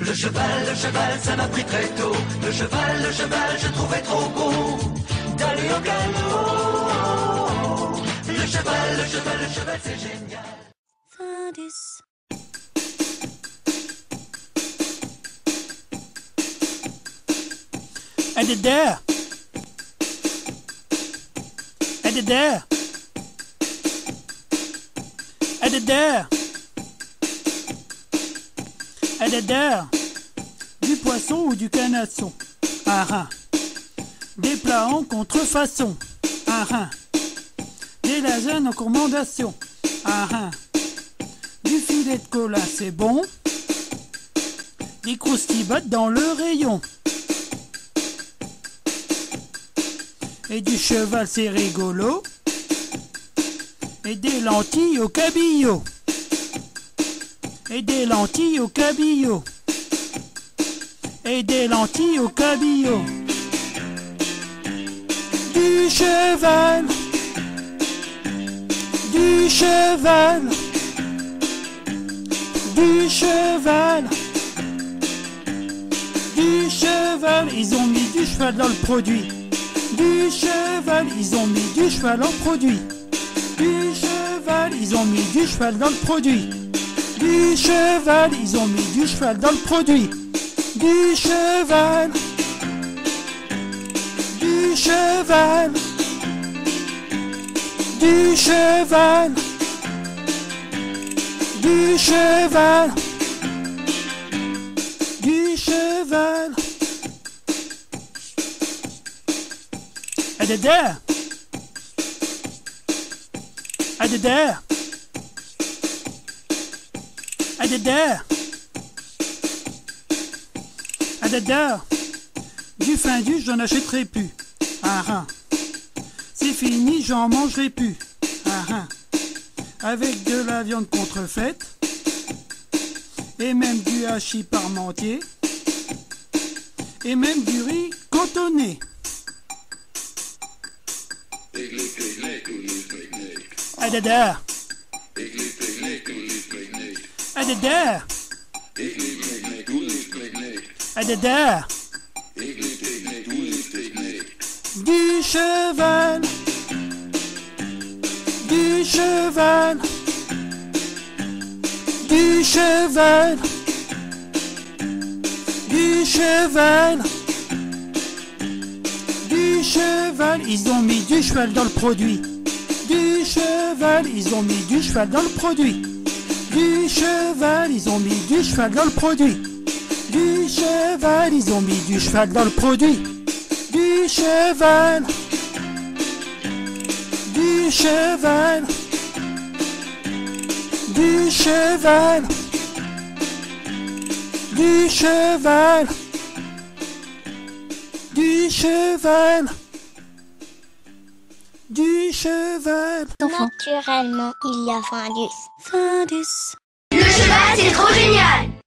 Le cheval, le cheval, ça m'a pris très tôt. Le cheval, le cheval, je trouvais trop beau d'aller au galop. Le cheval, le cheval, le cheval, c'est génial. Elle est there. Elle est there. Elle est there. There. Du poisson ou du canasson. Un rein. Des plats en contrefaçon. Un rein. Des lasagnes en commandation. Un rein. Du filet de cola, c'est bon. Des croustibottes dans le rayon. Et du cheval, c'est rigolo. Et des lentilles au cabillaud. Et des lentilles au cabillaud. Et des lentilles au cabillaud. Du cheval. Du cheval. Du cheval. Du cheval. Ils ont mis du cheval dans le produit. Du cheval. Ils ont mis du cheval en produit. Du cheval. Ils ont mis du cheval dans le produit. Du cheval. Ils ont mis du cheval dans le produit. Du cheval. Du cheval. Du cheval. Du cheval. Du cheval. Elle est est there. Du fin du, j'en achèterai plus. Un rein. C'est fini, j'en mangerai plus. Un rein. Avec de la viande contrefaite. Et même du hachis parmentier. Et même du riz cantonné. Elle est there. There? Elle est there? Du cheval. Du cheval. Du cheval. Du cheval. Du cheval. Ils ont mis du cheval dans le produit. Du cheval. Ils ont mis du cheval dans le produit. Du cheval. Ils ont mis du cheval dans le produit. Du cheval. Ils ont mis du cheval dans le produit. Du cheval. Du cheval. Du cheval. Du cheval. Du cheval. Du cheval. Naturellement, il y a Findus. Findus. Le cheval, c'est trop génial